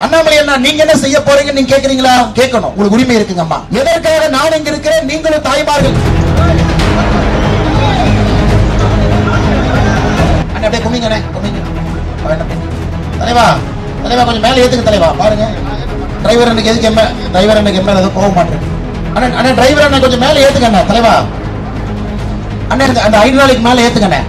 அண்ணாமலை அண்ணா நீங்க என்ன செய்ய போறீங்க நீங்க கேக்குறீங்களா? கேட்கணும். உங்களுக்கு உரிமை இருக்குங்க அம்மா. எதற்காக நான் இங்க இருக்கிறேன்? நீங்களும் தாய்மார்கள். அண்ணா அப்படியே குமிங்கண்ணே குமிங்க. தலைவா தலைவா கொஞ்சம் மேலே ஏத்துங்க தலைவா. பாருங்க. டிரைவர் எனக்கு எதுக்கு எம்ம டிரைவர் எனக்கு எம்ம எதுவும் போக மாட்டேன் அண்ணா அண்ணா டிரைவர் அண்ணன் கொஞ்சம் மேலே ஏத்துங்க அண்ணா. தலைவா. அண்ணா அந்த ஹைட்ராலிக் மேலே ஏத்துங்க அண்ணா.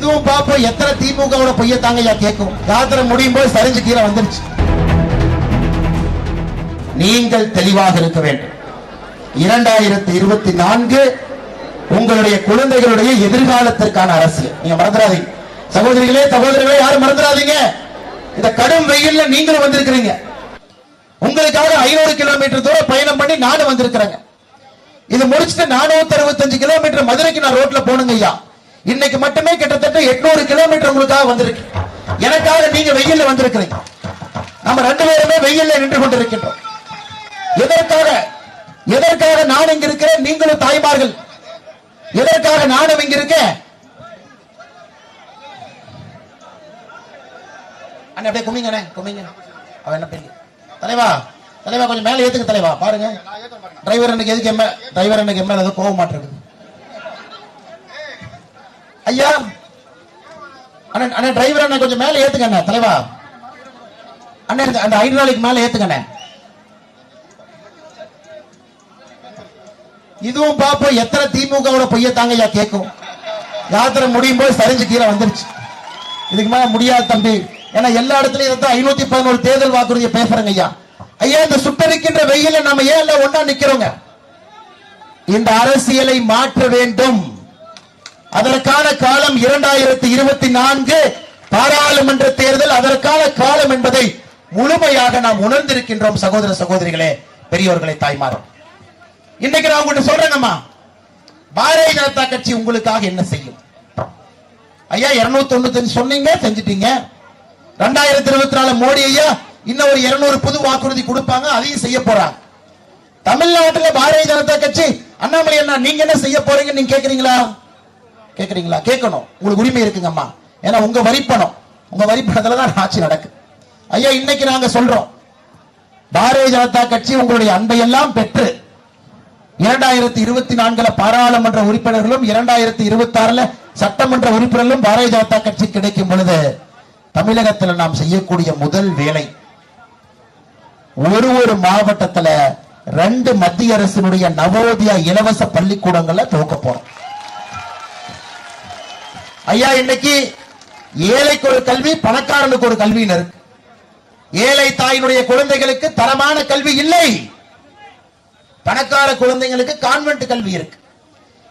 இதுவும் பாப்போம். எத்தனை திமுகவோட பொய்ய தாங்கய்யா கேட்கும். யாத்திரை முடியும் போது சரிஞ்சு கீழே வந்துருச்சு. நீங்கள் தெளிவாக இருக்க வேண்டும். இரண்டாயிரத்தி இருபத்தி நான்கு உங்களுடைய குழந்தைகளுடைய எதிர்காலத்திற்கான அரசு நீங்க மறந்துடாதீங்க. சகோதரிகளே சகோதரிகளே யாரும் மறந்துடாதீங்க. இந்த கடும் வெயில்ல நீங்களும் வந்திருக்கிறீங்க. உங்களுக்காக ஐநூறு கிலோமீட்டர் தூரம் பயணம் பண்ணி நானும் வந்திருக்கிறேங்க. இது முடிச்சுட்டு நானூத்தி அறுபத்தஞ்சு கிலோமீட்டர் மதுரைக்கு நான் ரோட்ல போனுங்க ஐயா இன்னைக்கு மட்டுமே கிட்டத்தட்ட எட்நூறு கிலோமீட்டர் உங்களுக்காக வந்திருக்கு. எனக்காக நீங்க வெயில்ல வந்திருக்கிறீங்க. நம்ம ரெண்டு பேருமே வெயில்ல நின்று கொண்டிருக்கின்றோம். எதற்காக? எதற்காக நான் இங்க இருக்கிறேன்? நீங்களும் தாய்மார்கள். எதற்காக நானும் இங்க இருக்கேன்? அப்படியே குமிங்கண்ணே குமிங்க அவன் என்ன பண்ணி தலைவா தலைவா கொஞ்சம் மேல ஏத்துங்க தலைவா. பாருங்க. டிரைவர் அன்னைக்கு எதுக்கு எம்ம டிரைவர் அன்னைக்கு எம்ம ஏதோ கோவம் மாட்டிருக்கு ஐயா. அண்ணன் அண்ணா டிரைவர் அண்ணன் கொஞ்சம் மேல ஏத்துங்க அண்ணா தலைவா. அண்ணன் அந்த ஹைட்ராலிக் மேல ஏத்துங்க இதுவும் பார்ப்போம் எத்தனை திமுகவோட பொய்ய தாங்கய்யா கேட்கும். யாத்திரை முடியும் போது சரிஞ்சு கீழே வந்துருச்சு. இதுக்கு மேல முடியாது தம்பி. ஏன்னா எல்லா இடத்துலயும் இதான் ஐநூத்தி பதினோரு தேர்தல் வாக்குறுதியை பேசுறேங்க ஐயா. ஐயா இந்த சுட்டரிக்கின்ற வெயில நம்ம ஏன் எல்லாம் ஒன்னா நிக்கிறோங்க? இந்த அரசியலை மாற்ற வேண்டும். அதற்கான காலம் இரண்டாயிரத்தி இருபத்தி நான்கு பாராளுமன்ற தேர்தல். அதற்கான காலம் என்பதை முழுமையாக நாம் உணர்ந்திருக்கின்றோம் சகோதர சகோதரிகளே பெரியோர்களே தாய்மாரும் இன்னைக்கு நான் உங்கள்கிட்ட சொல்றேங்கம்மா பாரதிய ஜனதா கட்சி உங்களுக்காக என்ன செய்யும்? ஐயா இருநூத்தி தொண்ணூத்தஞ்சு சொன்னீங்க செஞ்சிட்டீங்க. ரெண்டாயிரத்தி இருபத்தி நாலு மோடி ஐயா இன்னும் ஒரு இருநூறு புது வாக்குறுதி கொடுப்பாங்க அதையும் செய்ய போறாங்க. தமிழ்நாட்டுல பாரதிய ஜனதா கட்சி அண்ணாமலை அண்ணா நீங்க என்ன செய்ய போறீங்கன்னு நீங்க கேக்குறீங்களா? கேக்குறீங்களா? கேட்கணும் உங்களுக்கு உரிமை இருக்குங்க அம்மா ஏன்னா உங்க வரிப்பணம். உங்க வரிப்பணத்துல தான் ஆட்சி நடக்கு. ஐயா இன்னைக்கு நாங்க சொல்றோம். பாரதிய ஜனதா கட்சி உங்களுடைய அன்பையெல்லாம் பெற்று இரண்டாயிரத்தி இருபத்தி நான்குல பாராளுமன்ற உறுப்பினர்களும் இரண்டாயிரத்தி இருபத்தி ஆறுல சட்டமன்ற உறுப்பினர்களும் பாரதிய ஜனதா கட்சி கிடைக்கும் பொழுது தமிழகத்தில் நாம் செய்யக்கூடிய முதல் வேலை ஒரு ஒரு மாவட்டத்துல ரெண்டு மத்திய அரசினுடைய நவோதயா இலவச பள்ளிக்கூடங்களை துவக்க போறோம். ஐயா இன்னைக்கு ஏழைக்கு ஒரு கல்வி பணக்காரனுக்கு ஒரு கல்வின்னு இருக்கு. ஏழை தாயினுடைய குழந்தைகளுக்கு தரமான கல்வி இல்லை. பணக்கார குழந்தைங்களுக்கு கான்வென்ட் கல்வி இருக்கு.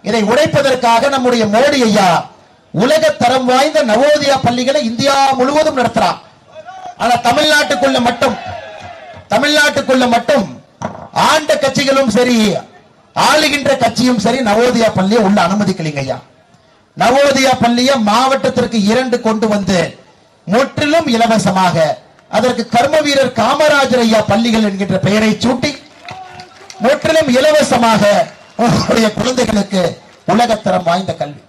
இதை உடைப்பதற்காக நம்முடைய மோடி ஐயா உலக தரம் வாய்ந்த நவோதயா பள்ளிகளை இந்தியா முழுவதும் நடத்துறான். ஆனா தமிழ்நாட்டுக்குள்ள மட்டும் தமிழ்நாட்டுக்குள்ள மட்டும் ஆண்ட கட்சிகளும் சரி ஆளுகின்ற கட்சியும் சரி நவோதயா பள்ளியை உள்ள அனுமதிக்கலைங்க ஐயா. நவோதயா பள்ளியை மாவட்டத்திற்கு இரண்டு கொண்டு வந்து முற்றிலும் இலவசமாக அதற்கு கர்ம வீரர் காமராஜர் ஐயா பள்ளிகள் என்கின்ற பெயரை சூட்டி முற்றிலும் இலவசமாக உங்களுடைய குழந்தைகளுக்கு உலகத்தரம் வாய்ந்த கல்வி.